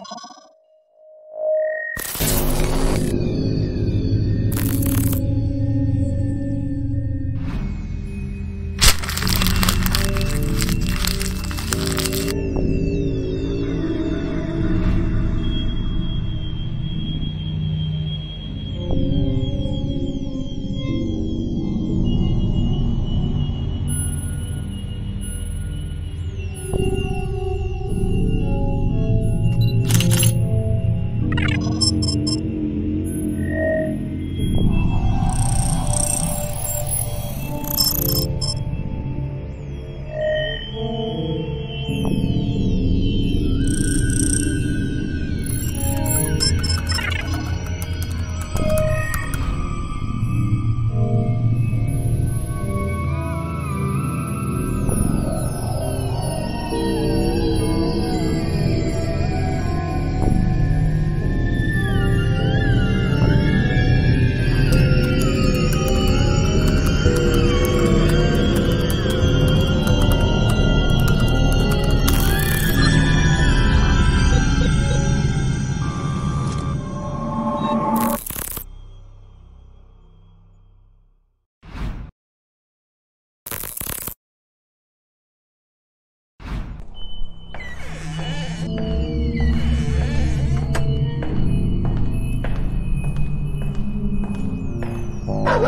Thank you.